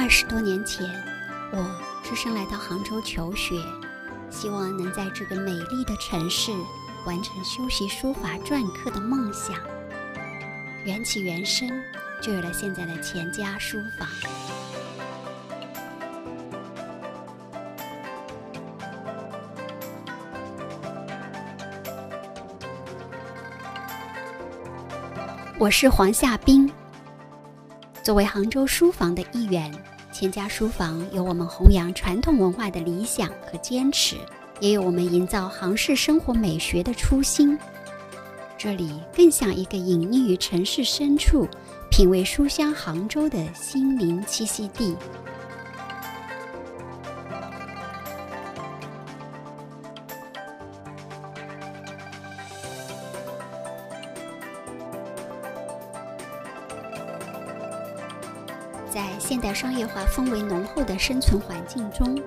二十多年前，我只身来到杭州求学，希望能在这个美丽的城市完成修习书法篆刻的梦想。缘起缘生，就有了现在的钱家书房。我是黄夏冰。作为杭州书房的一员，钱家书房有我们弘扬传统文化的理想和坚持，也有我们营造杭式生活美学的初心。这里更像一个隐匿于城市深处、品味书香杭州的心灵栖息地。在现代商业化氛围浓厚的生存环境中，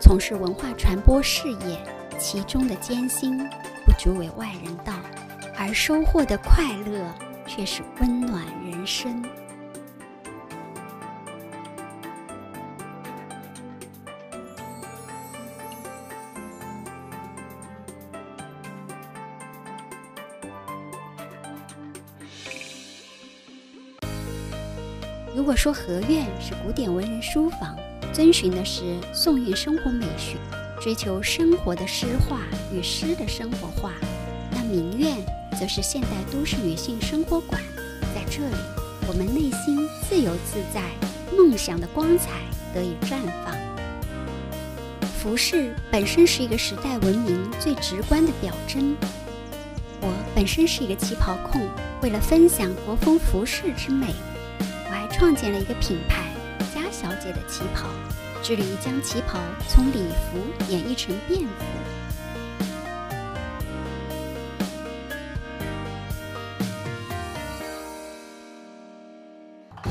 从事文化传播事业，其中的艰辛不足为外人道，而收获的快乐却是温暖人生。如果说和苑是古典文人书房，遵循的是宋韵生活美学，追求生活的诗化与诗的生活化，那明苑则是现代都市女性生活馆。在这里，我们内心自由自在，梦想的光彩得以绽放。服饰本身是一个时代文明最直观的表征。我本身是一个旗袍控，为了分享国风服饰之美。我还创建了一个品牌“家小姐的旗袍”，致力于将旗袍从礼服演绎成便服。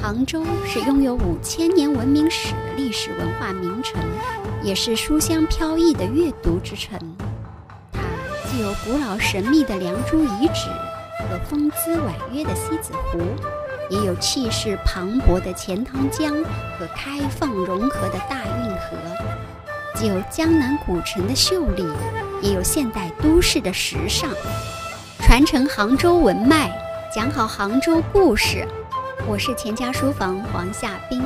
杭州是拥有五千年文明史的历史文化名城，也是书香飘逸的阅读之城。它既有古老神秘的良渚遗址和风姿婉约的西子湖。也有气势磅礴的钱塘江和开放融合的大运河，既有江南古城的秀丽，也有现代都市的时尚。传承杭州文脉，讲好杭州故事。我是钱家书房黄夏冰。